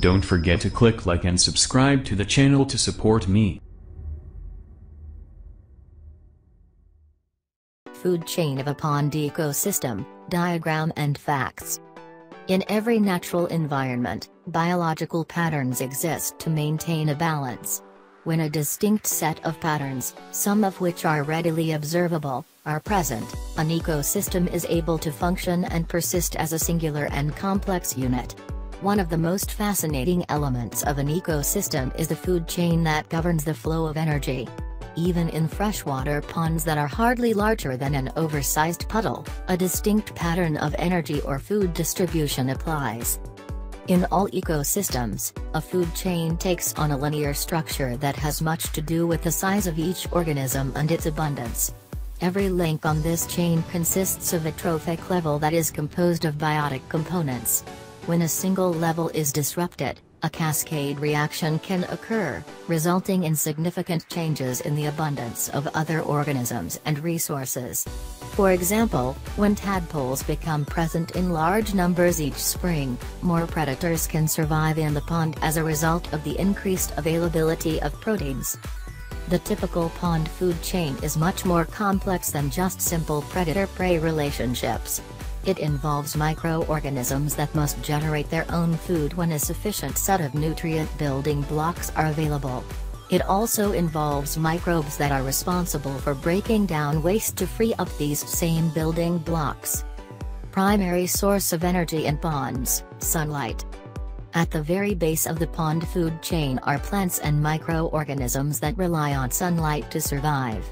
Don't forget to click like and subscribe to the channel to support me. Food chain of a pond ecosystem, diagram and facts. In every natural environment, biological patterns exist to maintain a balance. When a distinct set of patterns, some of which are readily observable, are present, an ecosystem is able to function and persist as a singular and complex unit. One of the most fascinating elements of an ecosystem is the food chain that governs the flow of energy. Even in freshwater ponds that are hardly larger than an oversized puddle, a distinct pattern of energy or food distribution applies. In all ecosystems, a food chain takes on a linear structure that has much to do with the size of each organism and its abundance. Every link on this chain consists of a trophic level that is composed of biotic components. When a single level is disrupted, a cascade reaction can occur, resulting in significant changes in the abundance of other organisms and resources. For example, when tadpoles become present in large numbers each spring, more predators can survive in the pond as a result of the increased availability of proteins. The typical pond food chain is much more complex than just simple predator-prey relationships. It involves microorganisms that must generate their own food when a sufficient set of nutrient building blocks are available. It also involves microbes that are responsible for breaking down waste to free up these same building blocks. Primary source of energy in ponds, sunlight. At the very base of the pond food chain are plants and microorganisms that rely on sunlight to survive.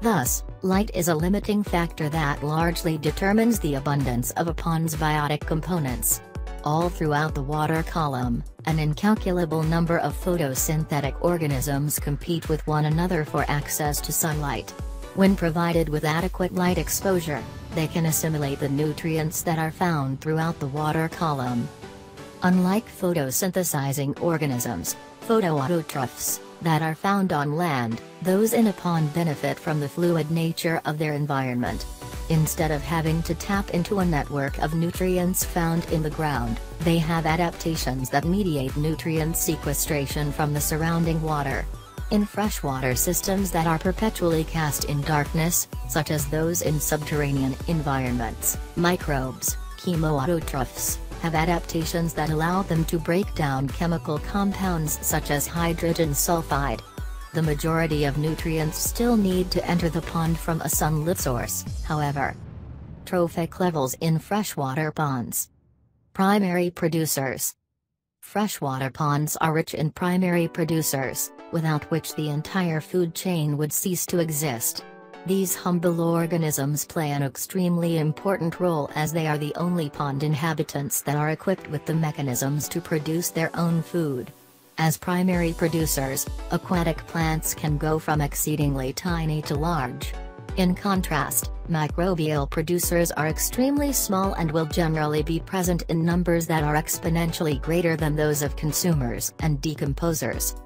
Thus, light is a limiting factor that largely determines the abundance of a pond's biotic components. All throughout the water column, an incalculable number of photosynthetic organisms compete with one another for access to sunlight. When provided with adequate light exposure, they can assimilate the nutrients that are found throughout the water column. Unlike photosynthesizing organisms, photoautotrophs, that are found on land, those in a pond benefit from the fluid nature of their environment. Instead of having to tap into a network of nutrients found in the ground, they have adaptations that mediate nutrient sequestration from the surrounding water. In freshwater systems that are perpetually cast in darkness, such as those in subterranean environments, microbes, chemoautotrophs, have adaptations that allow them to break down chemical compounds such as hydrogen sulfide. The majority of nutrients still need to enter the pond from a sunlit source, however. Trophic levels in freshwater ponds. Primary producers. Freshwater ponds are rich in primary producers, without which the entire food chain would cease to exist. These humble organisms play an extremely important role as they are the only pond inhabitants that are equipped with the mechanisms to produce their own food. As primary producers, aquatic plants can go from exceedingly tiny to large. In contrast, microbial producers are extremely small and will generally be present in numbers that are exponentially greater than those of consumers and decomposers.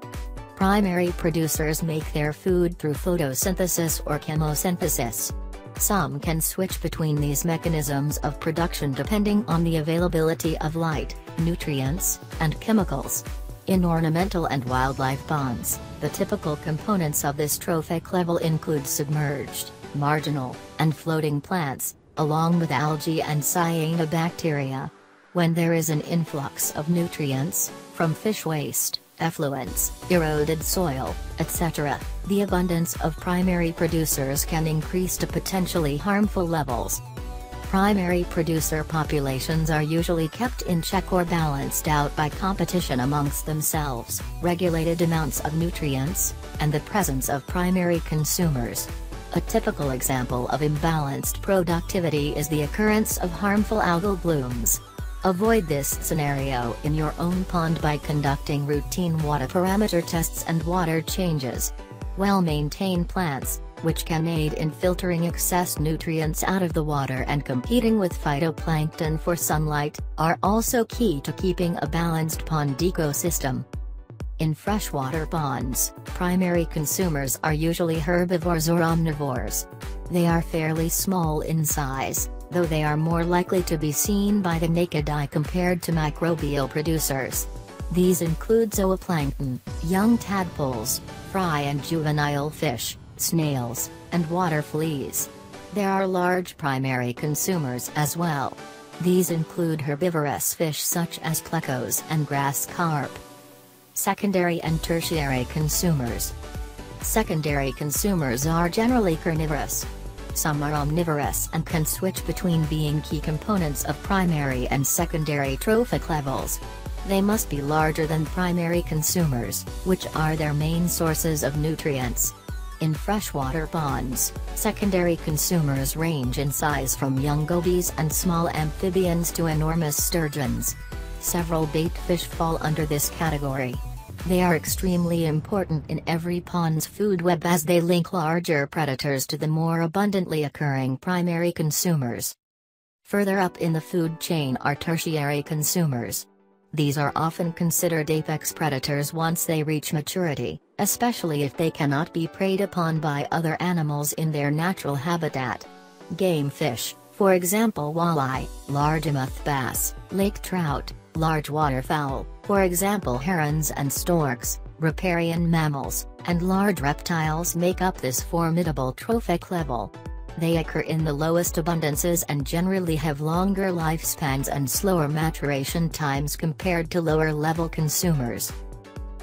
Primary producers make their food through photosynthesis or chemosynthesis. Some can switch between these mechanisms of production depending on the availability of light, nutrients, and chemicals. In ornamental and wildlife ponds, the typical components of this trophic level include submerged, marginal, and floating plants, along with algae and cyanobacteria. When there is an influx of nutrients, from fish waste, effluents, eroded soil, etc., the abundance of primary producers can increase to potentially harmful levels. Primary producer populations are usually kept in check or balanced out by competition amongst themselves, regulated amounts of nutrients, and the presence of primary consumers. A typical example of imbalanced productivity is the occurrence of harmful algal blooms, Avoid this scenario in your own pond by conducting routine water parameter tests and water changes. Well-maintained plants, which can aid in filtering excess nutrients out of the water and competing with phytoplankton for sunlight, are also key to keeping a balanced pond ecosystem. In freshwater ponds, primary consumers are usually herbivores or omnivores. They are fairly small in size, though they are more likely to be seen by the naked eye compared to microbial producers. These include zooplankton, young tadpoles, fry and juvenile fish, snails, and water fleas. There are large primary consumers as well. These include herbivorous fish such as plecos and grass carp. Secondary and tertiary consumers. Secondary consumers are generally carnivorous. Some are omnivorous and can switch between being key components of primary and secondary trophic levels. They must be larger than primary consumers, which are their main sources of nutrients. In freshwater ponds, secondary consumers range in size from young gobies and small amphibians to enormous sturgeons. Several bait fish fall under this category. They are extremely important in every pond's food web as they link larger predators to the more abundantly occurring primary consumers. Further up in the food chain are tertiary consumers. These are often considered apex predators once they reach maturity, especially if they cannot be preyed upon by other animals in their natural habitat. Game fish, for example walleye, largemouth bass, lake trout, large waterfowl, for example herons and storks, riparian mammals, and large reptiles make up this formidable trophic level. They occur in the lowest abundances and generally have longer lifespans and slower maturation times compared to lower level consumers.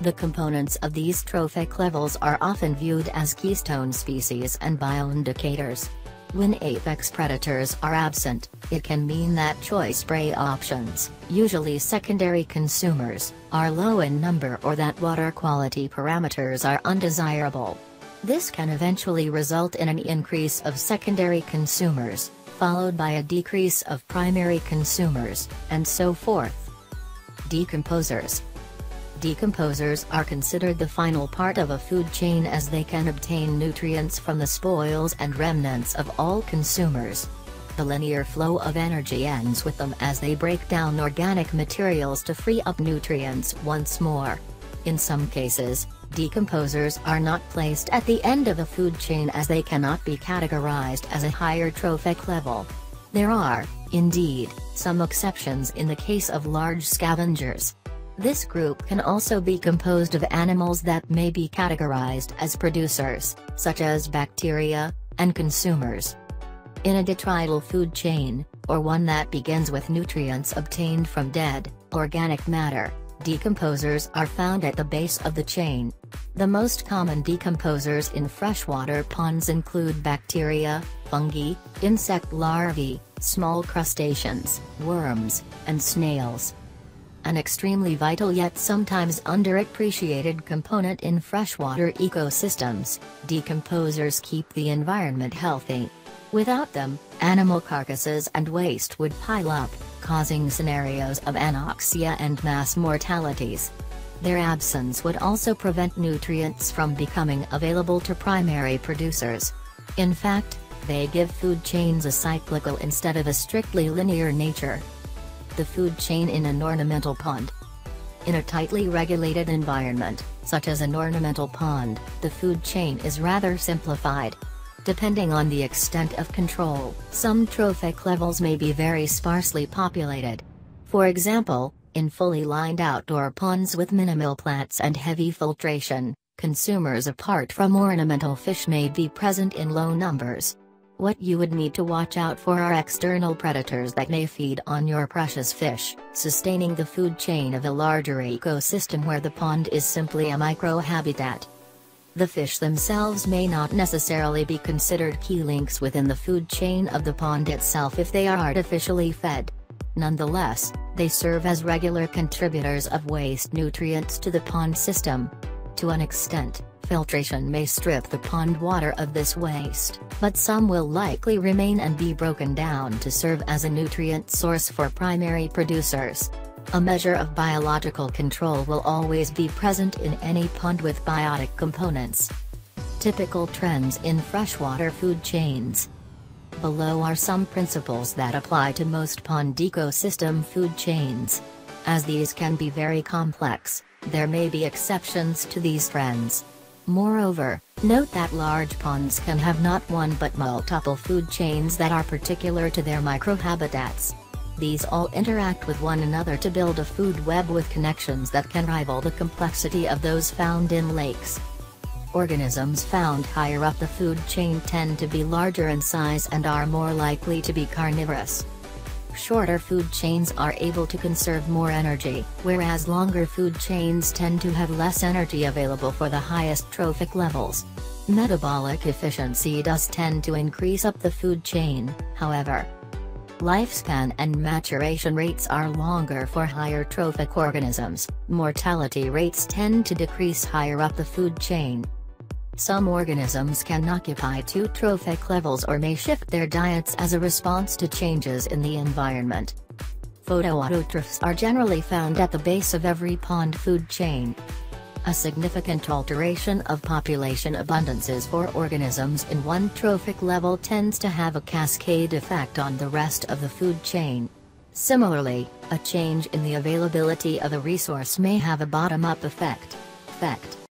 The components of these trophic levels are often viewed as keystone species and bioindicators. When apex predators are absent, it can mean that choice prey options, usually secondary consumers, are low in number or that water quality parameters are undesirable. This can eventually result in an increase of secondary consumers, followed by a decrease of primary consumers, and so forth. Decomposers Decomposers are considered the final part of a food chain as they can obtain nutrients from the spoils and remnants of all consumers. The linear flow of energy ends with them as they break down organic materials to free up nutrients once more. In some cases, decomposers are not placed at the end of a food chain as they cannot be categorized as a higher trophic level. There are, indeed, some exceptions in the case of large scavengers. This group can also be composed of animals that may be categorized as producers, such as bacteria, and consumers. In a detrital food chain, or one that begins with nutrients obtained from dead, organic matter, decomposers are found at the base of the chain. The most common decomposers in freshwater ponds include bacteria, fungi, insect larvae, small crustaceans, worms, and snails. An extremely vital yet sometimes underappreciated component in freshwater ecosystems, decomposers keep the environment healthy. Without them, animal carcasses and waste would pile up, causing scenarios of anoxia and mass mortalities. Their absence would also prevent nutrients from becoming available to primary producers. In fact, they give food chains a cyclical instead of a strictly linear nature the food chain in an ornamental pond. In a tightly regulated environment, such as an ornamental pond, the food chain is rather simplified. Depending on the extent of control, some trophic levels may be very sparsely populated. For example, in fully lined outdoor ponds with minimal plants and heavy filtration, consumers apart from ornamental fish may be present in low numbers. What you would need to watch out for are external predators that may feed on your precious fish, sustaining the food chain of a larger ecosystem where the pond is simply a microhabitat. The fish themselves may not necessarily be considered key links within the food chain of the pond itself if they are artificially fed. Nonetheless, they serve as regular contributors of waste nutrients to the pond system. To an extent, Filtration may strip the pond water of this waste, but some will likely remain and be broken down to serve as a nutrient source for primary producers. A measure of biological control will always be present in any pond with biotic components. Typical trends in freshwater food chains. Below are some principles that apply to most pond ecosystem food chains. As these can be very complex, there may be exceptions to these trends. Moreover, note that large ponds can have not one but multiple food chains that are particular to their microhabitats. These all interact with one another to build a food web with connections that can rival the complexity of those found in lakes. Organisms found higher up the food chain tend to be larger in size and are more likely to be carnivorous. Shorter food chains are able to conserve more energy, whereas longer food chains tend to have less energy available for the highest trophic levels. Metabolic efficiency does tend to increase up the food chain, however. Lifespan and maturation rates are longer for higher trophic organisms, mortality rates tend to decrease higher up the food chain. Some organisms can occupy two trophic levels or may shift their diets as a response to changes in the environment. Photoautotrophs are generally found at the base of every pond food chain, a significant alteration of population abundances for organisms in one trophic level tends to have a cascade effect on the rest of the food chain. Similarly, a change in the availability of a resource may have a bottom-up effect. effect.